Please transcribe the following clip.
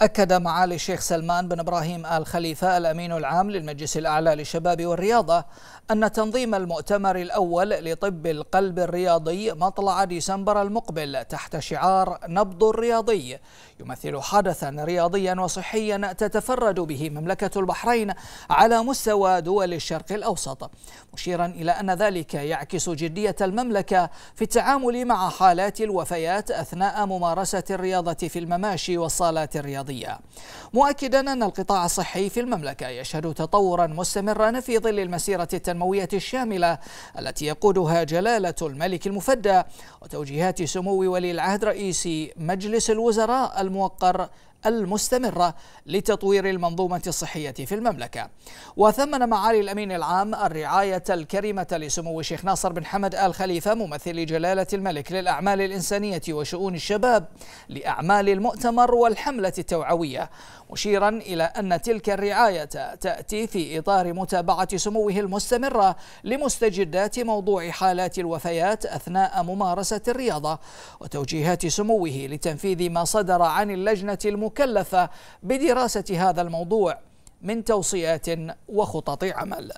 أكد معالي الشيخ سلمان بن إبراهيم آل خليفة الأمين العام للمجلس الأعلى للشباب والرياضة أن تنظيم المؤتمر الأول لطب القلب الرياضي مطلع ديسمبر المقبل تحت شعار نبض الرياضي يمثل حدثا رياضيا وصحيا تتفرد به مملكة البحرين على مستوى دول الشرق الأوسط. مشيرا إلى أن ذلك يعكس جدية المملكة في التعامل مع حالات الوفيات أثناء ممارسة الرياضة في المماشي والصالات الرياضية. مؤكدا أن القطاع الصحي في المملكة يشهد تطورا مستمرا في ظل المسيرة التنموية الشاملة التي يقودها جلالة الملك المفدى وتوجيهات سمو ولي العهد رئيس مجلس الوزراء الموقر المستمرة لتطوير المنظومة الصحية في المملكة. وثمن معالي الأمين العام الرعاية الكريمة لسمو الشيخ ناصر بن حمد آل خليفة ممثل جلالة الملك للأعمال الإنسانية وشؤون الشباب لأعمال المؤتمر والحملة التوعوية. مشيرا إلى أن تلك الرعاية تأتي في إطار متابعة سموه المستمرة لمستجدات موضوع حالات الوفيات أثناء ممارسة الرياضة وتوجيهات سموه لتنفيذ ما صدر عن اللجنة المكلفة بدراسة هذا الموضوع من توصيات وخطط عمل.